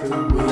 the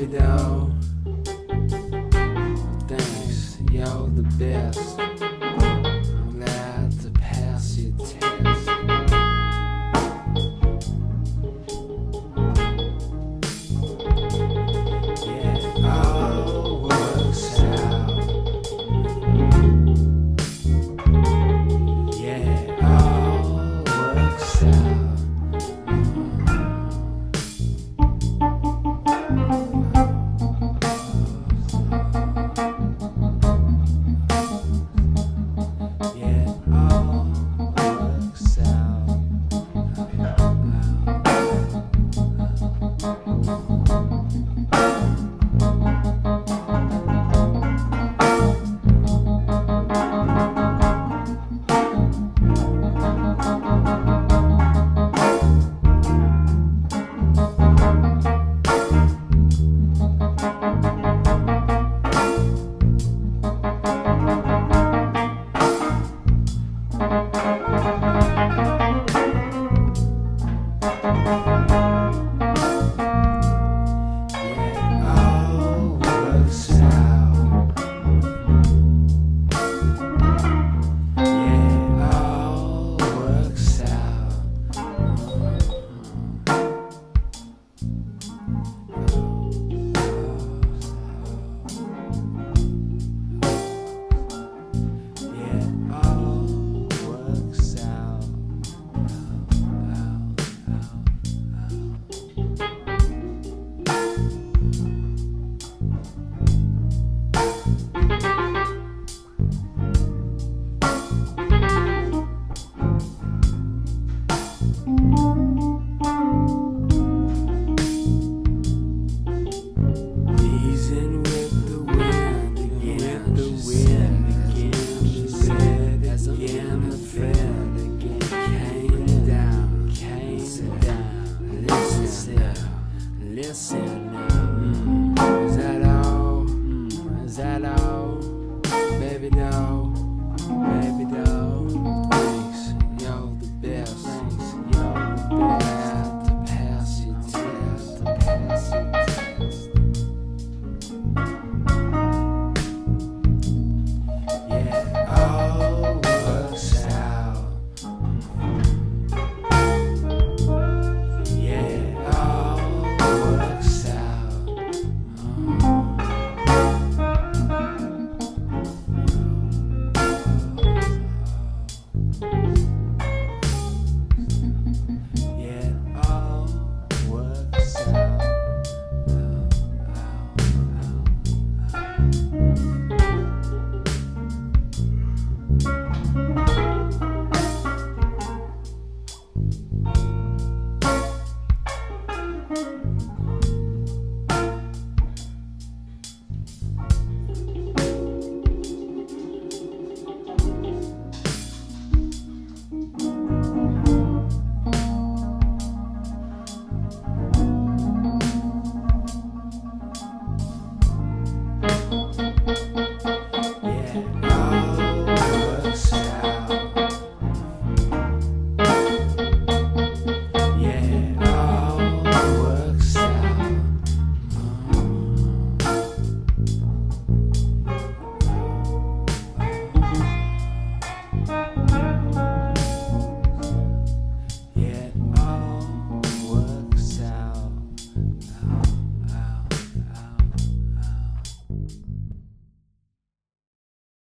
Davido. Thanks, yo, the best.